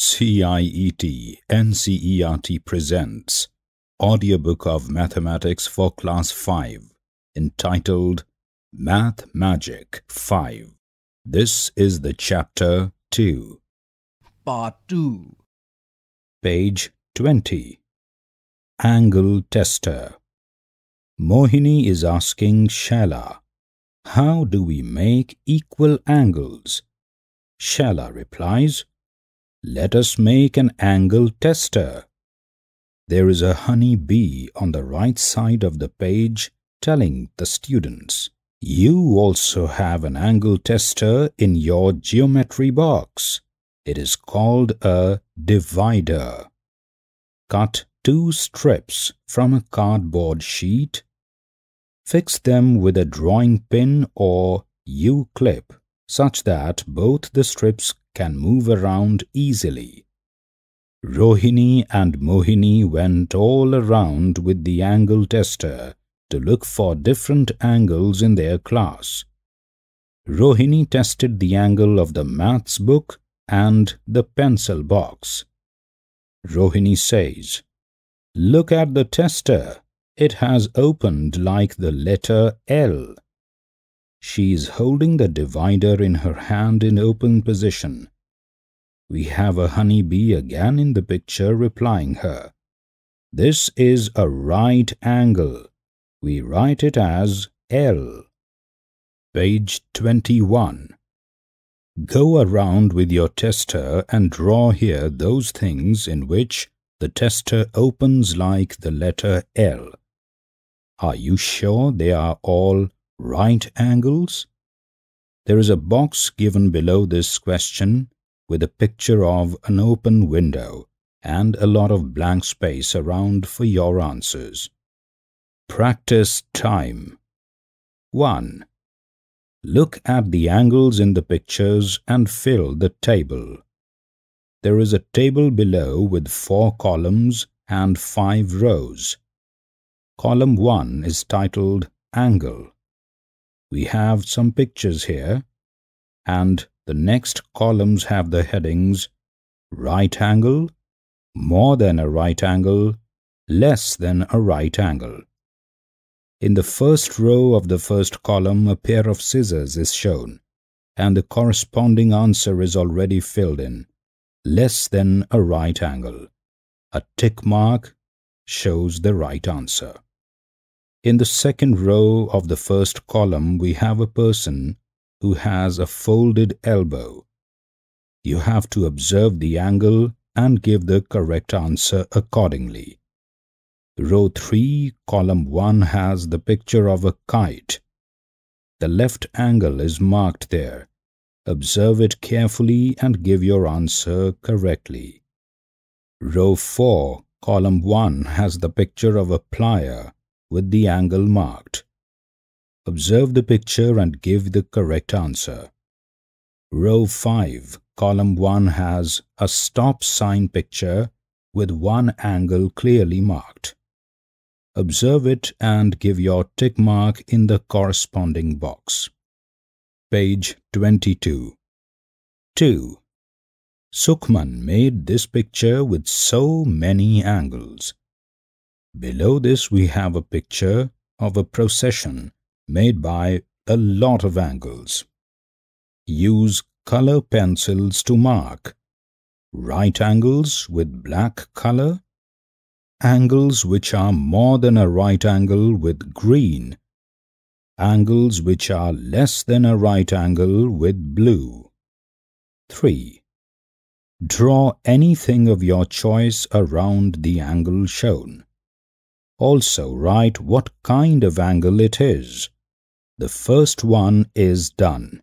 CIET NCERT presents Audiobook of Mathematics for Class 5 entitled Math Magic 5. This is the chapter 2, Part 2 page 20. Angle Tester. Mohini is asking Shala, How do we make equal angles? Shala replies, Let us make an angle tester. There is a honey bee on the right side of the page telling the students, You also have an angle tester in your geometry box. It is called a divider. Cut two strips from a cardboard sheet. Fix them with a drawing pin or U-clip such that both the strips can move around easily. Rohini and Mohini went all around with the angle tester to look for different angles in their class. Rohini tested the angle of the maths book and the pencil box. Rohini says, Look at the tester. It has opened like the letter L. She is holding the divider in her hand in open position. We have a honey bee again in the picture replying her. This is a right angle. We write it as L. Page 21. Go around with your tester and draw here those things in which the tester opens like the letter L. Are you sure they are all right angles? There is a box given below this question with a picture of an open window and a lot of blank space around for your answers. Practice time. 1. Look at the angles in the pictures and fill the table. There is a table below with four columns and five rows. Column 1 is titled Angle. We have some pictures here, and the next columns have the headings Right angle, More than a right angle, Less than a right angle. In the first row of the first column, a pair of scissors is shown, and the corresponding answer is already filled in less than a right angle. A tick mark shows the right answer. In the second row of the first column, we have a person who has a folded elbow. You have to observe the angle and give the correct answer accordingly. Row 3, column 1 has the picture of a kite. The left angle is marked there Observe it carefully and give your answer correctly. Row 4, column 1 has the picture of a plier with the angle marked. Observe the picture and give the correct answer. Row 5, column 1 has a stop sign picture with one angle clearly marked. Observe it and give your tick mark in the corresponding box. Page 22. 2. Sukhman made this picture with so many angles. Below this we have a picture of a procession made by a lot of angles. Use color pencils to mark right angles with black color, angles which are more than a right angle with green angles which are less than a right angle with blue. 3. Draw anything of your choice around the angle shown. Also write what kind of angle it is. The first one is done.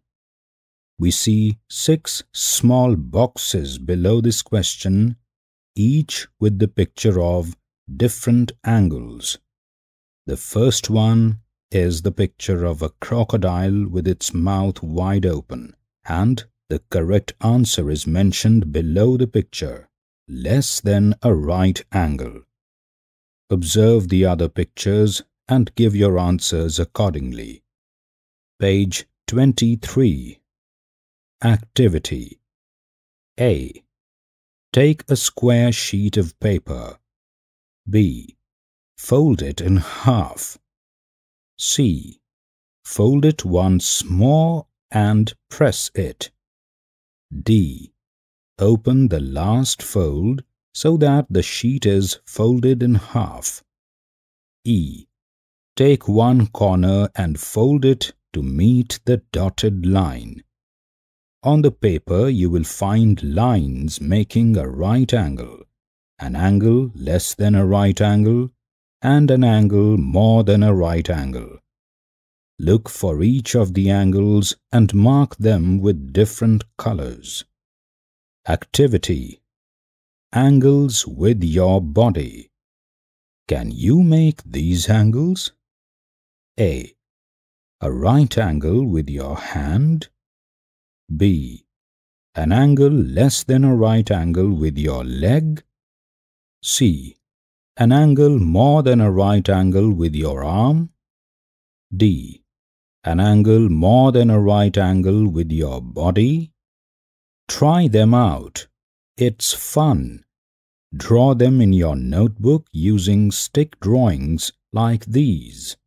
We see six small boxes below this question, each with the picture of different angles. The first one is the picture of a crocodile with its mouth wide open, and the correct answer is mentioned below the picture, less than a right angle. Observe the other pictures and give your answers accordingly. Page 23. Activity A. Take a square sheet of paper. B. Fold it in half. C. Fold it once more and press it. D. Open the last fold so that the sheet is folded in half. E. Take one corner and fold it to meet the dotted line. On the paper you will find lines making a right angle, an angle less than a right angle, and an angle more than a right angle. Look for each of the angles and mark them with different colors. Activity Angles with your body. Can you make these angles? A a right angle with your hand. B. An angle less than a right angle with your leg. C. An angle more than a right angle with your arm. D. An angle more than a right angle with your body. Try them out. It's fun. Draw them in your notebook using stick drawings like these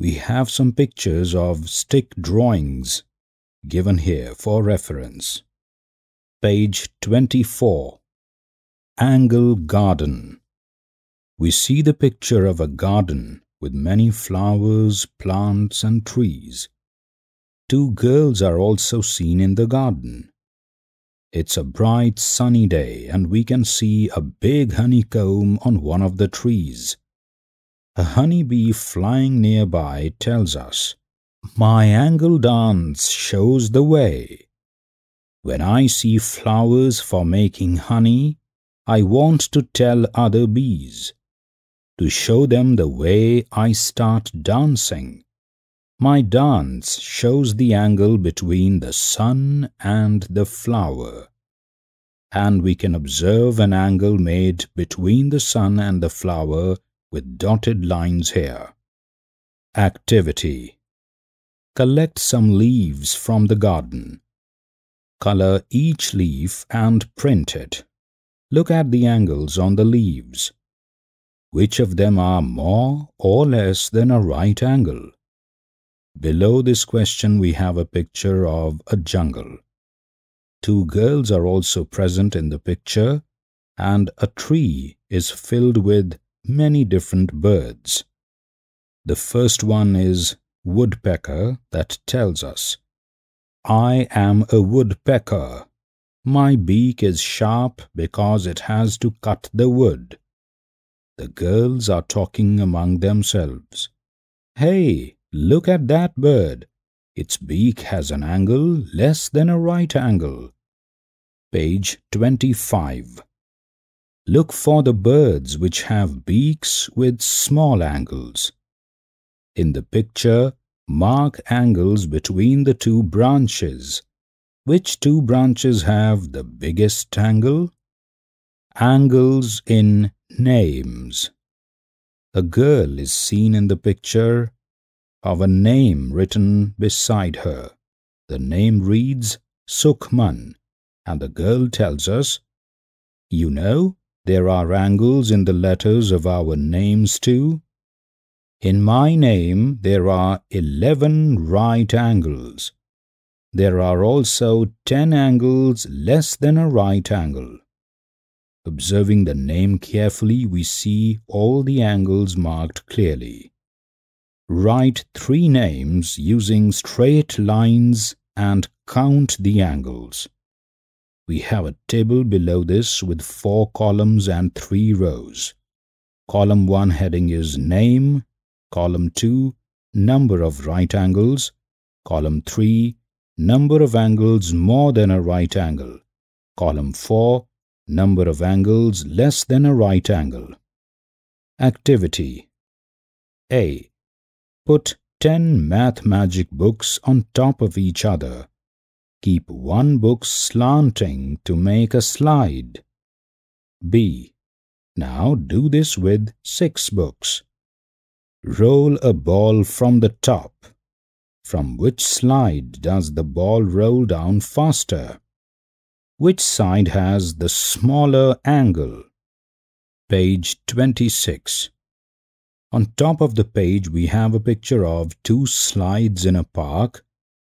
we have some pictures of stick drawings given here for reference. Page 24 Angle Garden We see the picture of a garden with many flowers, plants and trees. Two girls are also seen in the garden. It's a bright sunny day and we can see a big honeycomb on one of the trees. A honeybee flying nearby tells us, My angle dance shows the way. When I see flowers for making honey, I want to tell other bees. To show them the way I start dancing. My dance shows the angle between the sun and the flower. And we can observe an angle made between the sun and the flower with dotted lines here. Activity Collect some leaves from the garden. Color each leaf and print it. Look at the angles on the leaves. Which of them are more or less than a right angle? Below this question we have a picture of a jungle. Two girls are also present in the picture and a tree is filled with many different birds. The first one is woodpecker that tells us, I am a woodpecker. My beak is sharp because it has to cut the wood. The girls are talking among themselves. Hey, look at that bird. Its beak has an angle less than a right angle. Page 25. Look for the birds which have beaks with small angles. In the picture, mark angles between the two branches. Which two branches have the biggest angle? Angles in names. A girl is seen in the picture of a name written beside her. The name reads Sukhman and the girl tells us, You know, there are angles in the letters of our names too. In my name there are eleven right angles. There are also ten angles less than a right angle. Observing the name carefully, we see all the angles marked clearly. Write three names using straight lines and count the angles. We have a table below this with four columns and three rows. Column 1 heading is Name, Column 2 Number of right angles, Column 3 Number of angles more than a right angle, Column 4 Number of angles less than a right angle. Activity A. Put 10 Math Magic books on top of each other Keep one book slanting to make a slide. B. Now do this with six books. Roll a ball from the top. From which slide does the ball roll down faster? Which side has the smaller angle? Page 26. On top of the page we have a picture of two slides in a park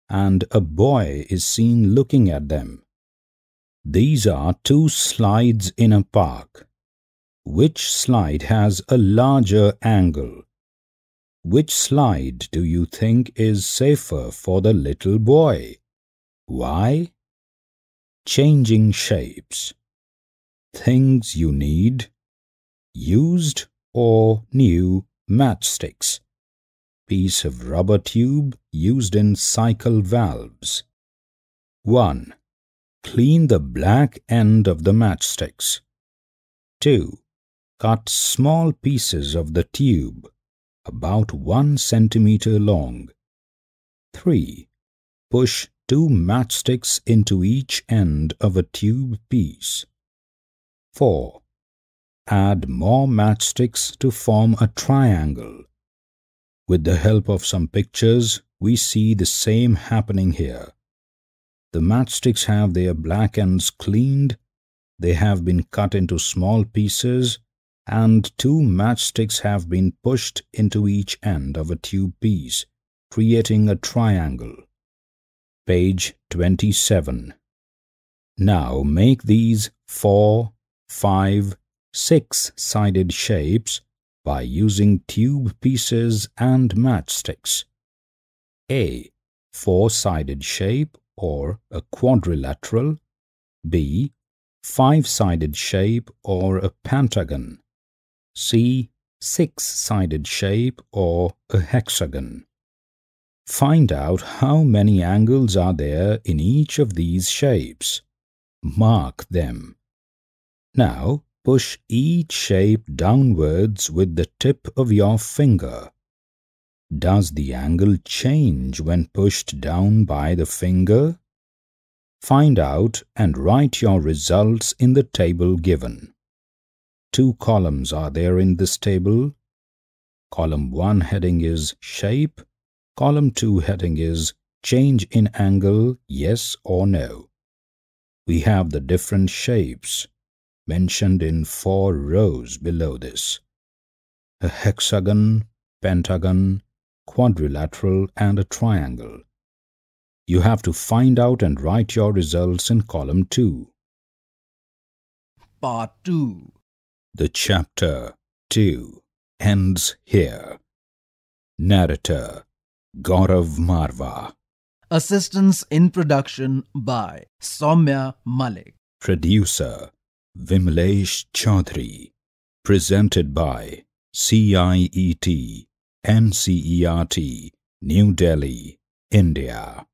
and a boy is seen looking at them. These are two slides in a park. Which slide has a larger angle? Which slide do you think is safer for the little boy? Why? Changing shapes. Things you need. Used or new matchsticks, piece of rubber tube used in cycle valves. 1. Clean the black end of the matchsticks. 2. Cut small pieces of the tube, about 1 centimeter long. 3. Push two matchsticks into each end of a tube piece. 4. Add more matchsticks to form a triangle. With the help of some pictures, we see the same happening here. The matchsticks have their black ends cleaned, they have been cut into small pieces, and two matchsticks have been pushed into each end of a tube piece, creating a triangle. Page 27. Now make these four, five, six-sided shapes by using tube pieces and matchsticks. A. Four-sided shape or a quadrilateral. B. Five-sided shape or a pentagon. C. Six-sided shape or a hexagon. Find out how many angles are there in each of these shapes. Mark them. Now push each shape downwards with the tip of your finger. Does the angle change when pushed down by the finger? Find out and write your results in the table given. Two columns are there in this table. Column 1 heading is Shape. Column 2 heading is Change in angle, yes or no. We have the different shapes mentioned in four rows below this. A hexagon, pentagon, quadrilateral and a triangle. You have to find out and write your results in column 2. Part 2 The chapter 2 ends here. Narrator Gaurav Marva Assistance in production by Somya Malik Producer Vimlesh Chaudhary. Presented by CIET NCERT, New Delhi, India.